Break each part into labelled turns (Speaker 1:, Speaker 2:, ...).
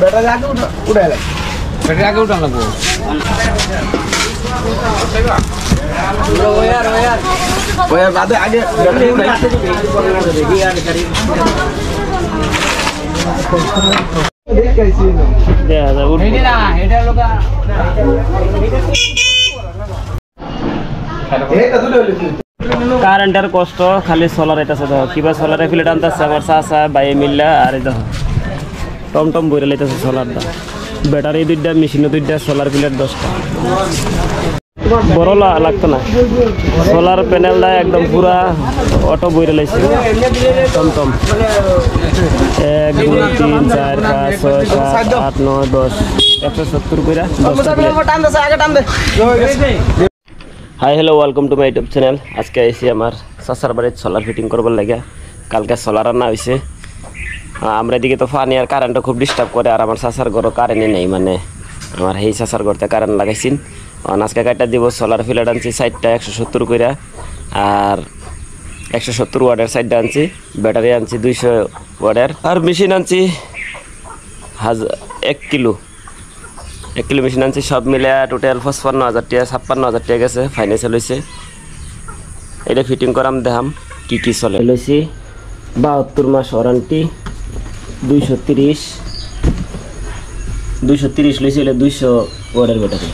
Speaker 1: battery আগে উঠা উঠে ব্যাটারি আগে উঠা লাগবো আগে কারেন্টের কষ্ট খালি সোলার এটা কিবা সোলারে ফিলে টানতেছে আমার চাষা বাই মিল্লা আর দেখো টমটম বইরে লাইতেছে সোলার দা ব্যাটারি দুইটা মেশিনে দুইটা সোলার প্লেট দশটা বড় লাগতো না সোলার প্যানেল দা একদম পুরা অটো বইরে লাইছে টমটম এক দুই তিন চার পাঁচ ছয় সাত আট নয় দশ একশো সত্তর বইরা hi hello welcome to my YouTube channel আজকে আইসি আমার সাসার বাড়ির সোলার ফিটিং করবার লাগে কালকে সোলার আনা হয়েছে আমরা এদিকে তো ফানি আর কারেন্টটা খুব ডিস্টার্ব করে আর আমার চাষার ঘরও কারেন্টে নেই মানে আমার সেই চাষার ঘরতে কারেন্ট লাগাইছেন আজকে কাটা দিব সোলার ফিলার আনছি সাইডটা একশো সত্তর কইরা আর একশো সত্তর ওয়ার্ডের সাইডটা আনছি ব্যাটারি আনছি দুইশো ওয়ার্ডের আর মেশিন আনছি হাজার এক কিলো এক কিলো মেশিন আনছি সব মিলে টোটাল পঁচপান্ন হাজার টাকা ছাপ্পান্ন হাজার টাকা গেছে ফাইন্যান্সে লইছে এটা ফিটিং করাম দেখাম কি কি চলে লইছি বাহাত্তর মাস ওয়ারান্টি দুইশো তিরিশ দুইশো তিরিশ লইছি হলে ওয়ার্ডের ব্যাটারি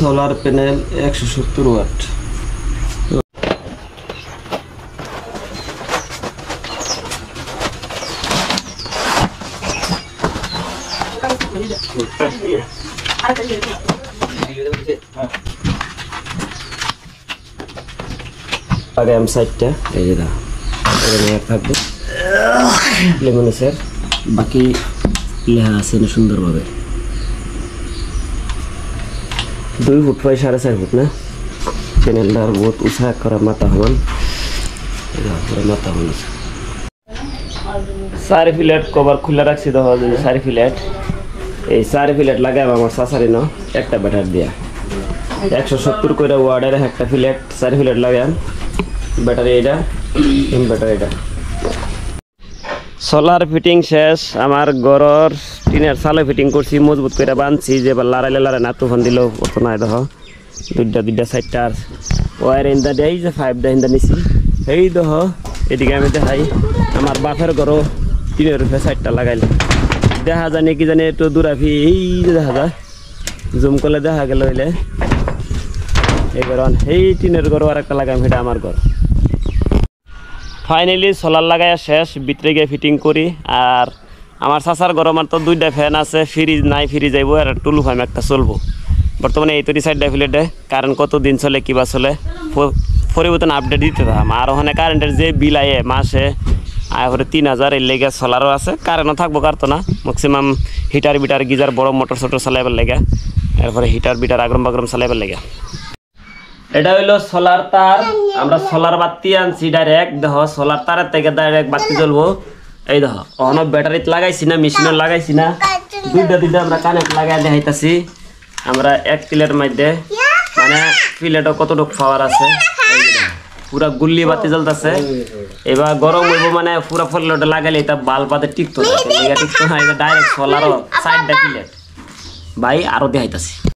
Speaker 1: সোলার প্যানেল একশো সত্তর ওয়াট আর এম সাইডটা এই যে দাও থাকবে লেমন স্যার বাকি লেহা আছে না সুন্দরভাবে দুই ফুট প্রায় সাড়ে চার ফুট না চ্যানেলটার বহুত উৎসাহ করা মাথা হন মাথা হন চারি ফিলেট কভার খুলে রাখছি দেখা যায় ফিলেট এই চারি ফিলেট লাগাব আমার সাসারি ন একটা ব্যাটার দিয়া একশো সত্তর করে ওয়ার্ডের একটা ফ্ল্যাট চারি ফিলেট লাগান ব্যাটারি এটা ইনভার্টার এটা সোলার ফিটিং শেষ আমার গরর টিনের সালে ফিটিং করছি মজবুত করে বানছি যে এবার লাড়াইলে লাড়াই না তুফান দিল অত নাই দেখো দুইটা দুইটা চারটা ওয়ার ইন্দা দেয় যে ফাইভ দা ইন্দা নিছি সেই দেহ এদিকে আমি দেখাই আমার বাপের ঘরও টিনের রুফে চারটা লাগাইলে দেখা জানি নাকি জানি একটু দুরাফি এই যে দেখা যা জুম করলে দেখা গেল হইলে এই ঘর এই টিনের ঘর আর একটা লাগাম সেটা আমার ঘর ফাইনালি সোলার লাগাইয়া শেষ ভিতরে গিয়ে ফিটিং করি আর আমার চাচার গরমের তো দুইটা ফ্যান আছে ফ্রিজ নাই ফ্রিজ যাইব আর টুলু ফাইম একটা চলবো বর্তমানে এই তৈরি সাইডটা ফিলেটে কারেন্ট কত দিন চলে কিবা চলে পরিবর্তন আপডেট দিতে থাম আর ওখানে কারেন্টের যে বিল আয়ে মাসে এরপরে তিন হাজার এর লেগে সোলারও আছে কারেন্টও থাকবো কারতো না ম্যাক্সিমাম হিটার বিটার গিজার বড় মোটর সোটর চালাইবার লেগে এরপরে হিটার বিটার আগ্রম বাগ্রম চালাইবার লেগে এটা হইলো সোলার তার আমরা সোলার বাতি আনছি ডাইরেক্ট দেখো সোলার তারের থেকে ডাইরেক্ট বাতি জ্বলবো এই দেখো অন ব্যাটারিতে লাগাইছি না মেশিনও লাগাইছি না দুইটা দুইটা আমরা কানেক্ট লাগাই দেখাইতেছি আমরা এক প্লেট মধ্যে মানে প্লেটও কতটুকু পাওয়ার আছে পুরা গুল্লি বাতি জ্বলতেছে এবার গরম হইব মানে পুরা ফলটা লাগাইলে এটা বাল্ব পাতে টিকতো না ডাইরেক্ট সোলারও সাইডটা প্লেট ভাই আরও দেখাইতেছি